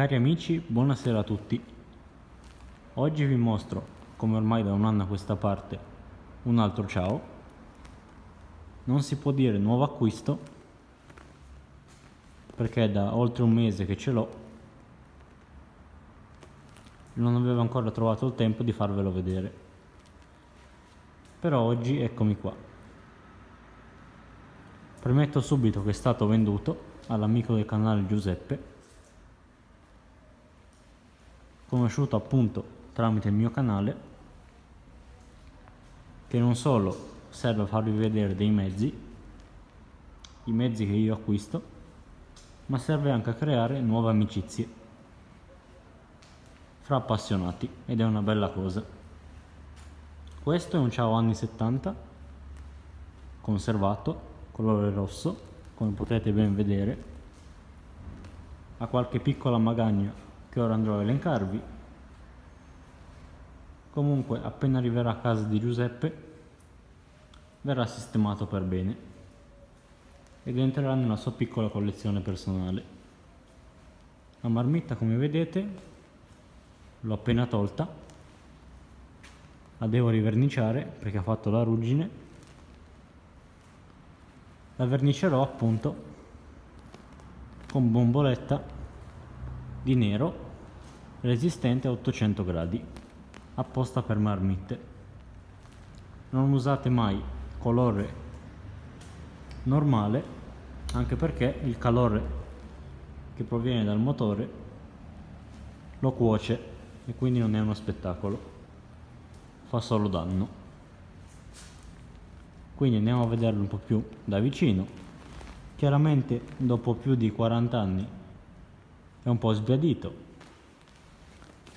Cari amici, buonasera a tutti. Oggi vi mostro, come ormai da un anno a questa parte, un altro ciao. Non si può dire nuovo acquisto, perché è da oltre un mese che ce l'ho. Non avevo ancora trovato il tempo di farvelo vedere. Però oggi eccomi qua. Premetto subito che è stato venduto all'amico del canale Giuseppe conosciuto appunto tramite il mio canale che non solo serve a farvi vedere dei mezzi i mezzi che io acquisto ma serve anche a creare nuove amicizie fra appassionati ed è una bella cosa. Questo è un ciao anni 70 conservato colore rosso come potete ben vedere ha qualche piccola magagna che ora andrò a elencarvi. Comunque appena arriverà a casa di Giuseppe verrà sistemato per bene ed entrerà nella sua piccola collezione personale. La marmitta come vedete l'ho appena tolta, la devo riverniciare perché ha fatto la ruggine, la vernicerò appunto con bomboletta di nero resistente a 800 gradi apposta per marmitte. Non usate mai colore normale anche perché il calore che proviene dal motore lo cuoce e quindi non è uno spettacolo fa solo danno. Quindi andiamo a vederlo un po' più da vicino. Chiaramente dopo più di 40 anni è un po' sbiadito,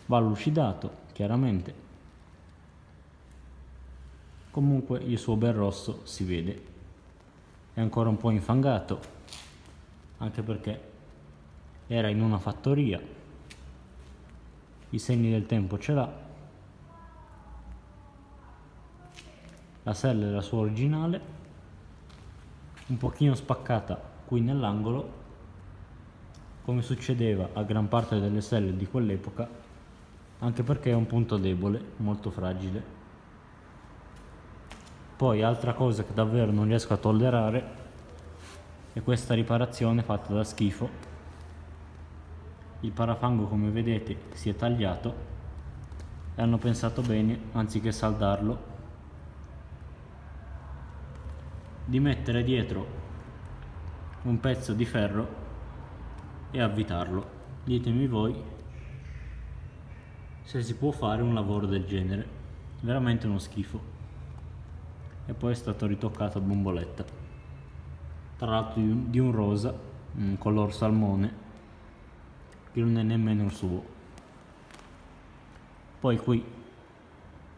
va lucidato chiaramente. Comunque il suo bel rosso si vede, è ancora un po' infangato, anche perché era in una fattoria, i segni del tempo ce l'ha, la sella è la sua originale, un pochino spaccata qui nell'angolo come succedeva a gran parte delle selle di quell'epoca, anche perché è un punto debole, molto fragile. Poi altra cosa che davvero non riesco a tollerare è questa riparazione fatta da schifo. Il parafango come vedete si è tagliato e hanno pensato bene, anziché saldarlo, di mettere dietro un pezzo di ferro e avvitarlo. Ditemi voi se si può fare un lavoro del genere. Veramente uno schifo. E poi è stato ritoccato a bomboletta. Tra l'altro di un rosa, un color salmone, che non è nemmeno il suo. Poi qui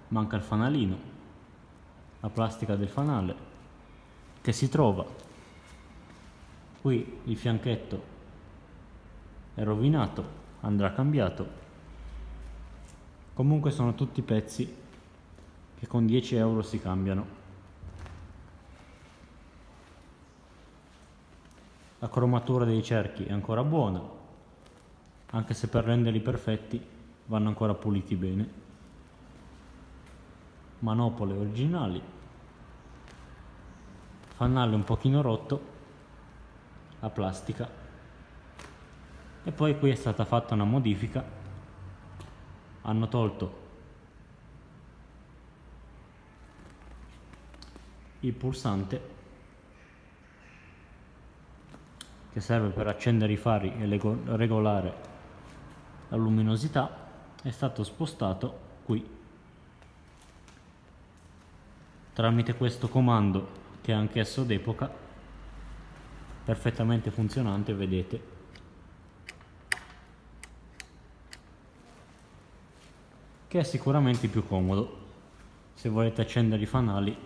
manca il fanalino, la plastica del fanale, che si trova. Qui il fianchetto è rovinato, andrà cambiato. Comunque sono tutti pezzi che con 10 euro si cambiano. La cromatura dei cerchi è ancora buona, anche se per renderli perfetti vanno ancora puliti bene. Manopole originali, fanale un pochino rotto, la plastica e poi qui è stata fatta una modifica. Hanno tolto il pulsante che serve per accendere i fari e regolare la luminosità. È stato spostato qui. Tramite questo comando che è anch'esso d'epoca perfettamente funzionante vedete che è sicuramente più comodo. Se volete accendere i fanali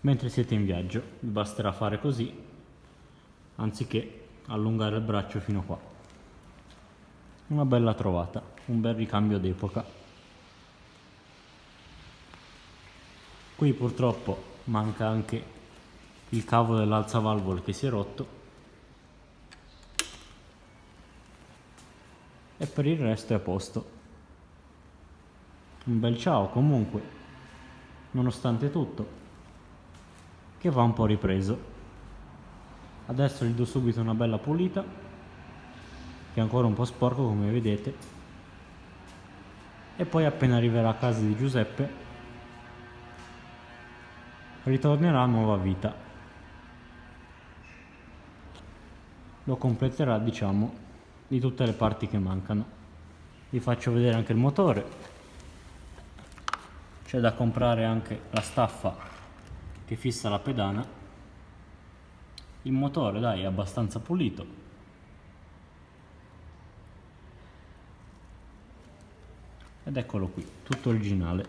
mentre siete in viaggio vi basterà fare così anziché allungare il braccio fino qua. Una bella trovata un bel ricambio d'epoca. Qui purtroppo manca anche il cavo dell'alzavalvole che si è rotto. E per il resto è a posto. Un bel ciao comunque, nonostante tutto, che va un po' ripreso. Adesso gli do subito una bella pulita, che è ancora un po' sporco come vedete. E poi appena arriverà a casa di Giuseppe, ritornerà a nuova vita. Lo completerà, diciamo, di tutte le parti che mancano. Vi faccio vedere anche il motore. C'è da comprare anche la staffa che fissa la pedana. Il motore dai è abbastanza pulito. Ed eccolo qui tutto originale.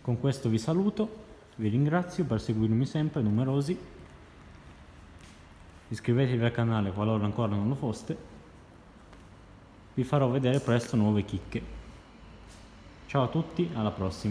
Con questo vi saluto vi ringrazio per seguirmi sempre numerosi. Iscrivetevi al canale qualora ancora non lo foste vi farò vedere presto nuove chicche. Ciao a tutti alla prossima